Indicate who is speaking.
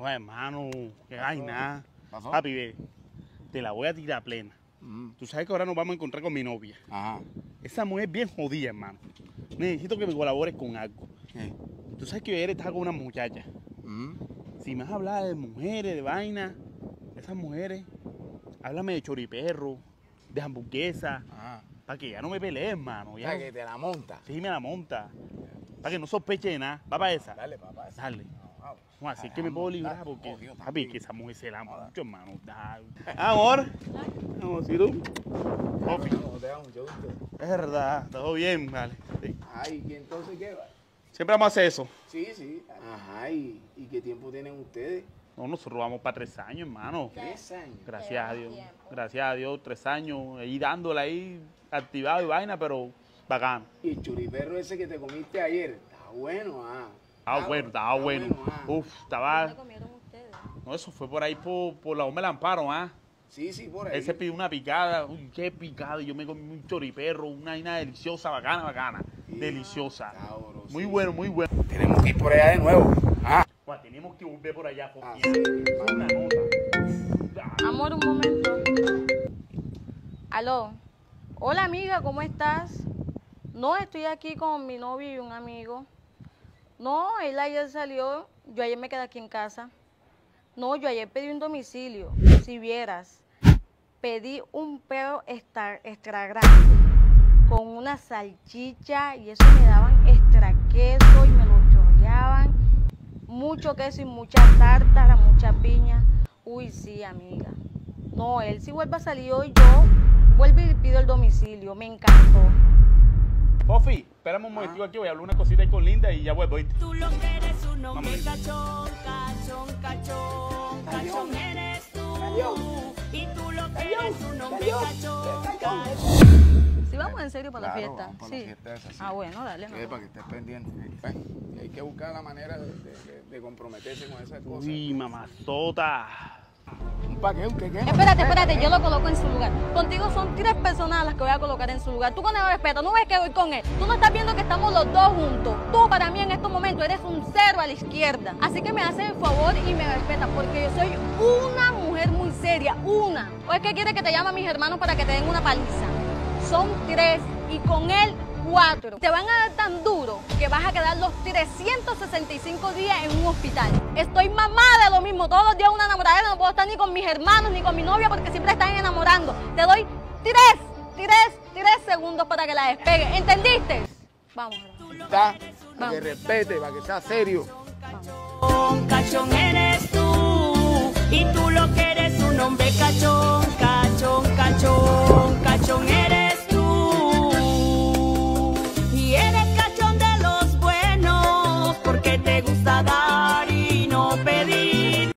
Speaker 1: Joder, hermano, que vaina. Papi, ve, te la voy a tirar plena.
Speaker 2: Mm,
Speaker 1: Tú sabes que ahora nos vamos a encontrar con mi novia.
Speaker 2: Ajá.
Speaker 1: Esa mujer es bien jodida, hermano. Necesito que me colabores con algo.
Speaker 2: ¿Qué?
Speaker 1: Tú sabes que ayer estaba con una muchacha.
Speaker 2: Mm,
Speaker 1: Si me vas a hablar de mujeres, de vaina, de esas mujeres, háblame de choriperro, de hamburguesa,
Speaker 2: Ajá.
Speaker 1: para que ya no me pelees, hermano. Ya,
Speaker 2: Ya que te la monta.
Speaker 1: sí, me la monta. Para que no sospeche de nada. Va para esa.
Speaker 2: Dale, papá. esa.
Speaker 1: Dale.
Speaker 2: Vamos.
Speaker 1: Así que me puedo librar porque, papi, que esa mujer se la ama mucho, hermano. Dale. Amor. Amorcito. Papi,
Speaker 2: gusto.
Speaker 1: es verdad, todo bien, vale. Sí.
Speaker 2: Ay, ¿y entonces qué va?
Speaker 1: Siempre vamos a hacer eso.
Speaker 2: Sí, sí. Ajá, ¿y, y qué tiempo tienen ustedes?
Speaker 1: No, nosotros vamos para tres años, hermano.
Speaker 2: Tres años.
Speaker 1: Gracias a Dios. Gracias a Dios, tres años, ahí dándole ahí, activado y vaina, pero bacano.
Speaker 2: Y el churiperro ese que te comiste ayer, está bueno, ah.
Speaker 1: Estaba bueno, estaba bueno.
Speaker 2: ah.
Speaker 1: Uf,
Speaker 3: ¿Dónde
Speaker 1: estaba.
Speaker 3: comieron ustedes?
Speaker 1: No, eso fue por ahí por, por la Hombre Amparo, ¿ah?
Speaker 2: Sí, sí, por ahí.
Speaker 1: Él se pidió una picada, uy, qué picada, y yo me comí un choriperro, una vaina deliciosa, bacana, bacana.
Speaker 2: Sí.
Speaker 1: Deliciosa.
Speaker 2: Sabroso,
Speaker 1: Muy
Speaker 2: sí.
Speaker 1: bueno, muy bueno.
Speaker 2: Tenemos que ir por allá de nuevo. Ah.
Speaker 1: Tenemos que volver por allá, porque
Speaker 2: Ah,
Speaker 1: es una nota.
Speaker 3: Amor, un momento. Aló. Hola amiga, ¿cómo estás? No, estoy aquí con mi novio y un amigo. No, él ayer salió, yo ayer me quedé aquí en casa. No, yo ayer pedí un domicilio, si vieras. Pedí un perro extra, grande, con una salchicha y eso me daban extra queso y me lo chorreaban. Mucho queso y mucha tártara, mucha piña. Uy, sí, amiga. No, él si vuelve a salir hoy, yo vuelvo y pido el domicilio. Me encantó.
Speaker 1: Fofi, espérame un momentito aquí, voy a hablar una cosita ahí con Linda y ya vuelvo. ¿oíste?
Speaker 4: Tú lo que eres un hombre cachón, cachón, cachón, cachón eres tú. Y tú lo que eres un hombre cachón, cachón.
Speaker 3: Si vamos en serio para la fiesta.
Speaker 2: vamos para la fiesta esa, sí.
Speaker 3: Ah, bueno, dale.
Speaker 2: Sí,
Speaker 3: no.
Speaker 2: para que estés pendiente. Hay que buscar la manera de, de- de- de comprometerse con esas cosas.
Speaker 1: Uy, mamazota.
Speaker 2: ¿Un pa' qué?
Speaker 3: Espérate, espérate, yo lo coloco en su lugar. Contigo son tres personas las que voy a colocar en su lugar. Tú con él respeto, no ves que voy con él. Tú no estás viendo que estamos los dos juntos. Tú para mí en estos momentos eres un cero a la izquierda. Así que me haces el favor y me respeta porque yo soy una mujer muy seria, una. ¿O es que quieres que te llame a mis hermanos para que te den una paliza? Son tres y con él cuatro. Te van a dar tan duro que vas a quedar los 365 días en un hospital. Estoy mamada de lo mismo. Todos puedo estar ni con mis hermanos ni con mi novia porque siempre están enamorando. Te doy tres, tres, tres segundos para que la despegue. ¿Entendiste? Vamos.
Speaker 2: Está, para que respete, para que sea serio.
Speaker 4: Cachón eres tú y tú lo que eres un hombre cachón.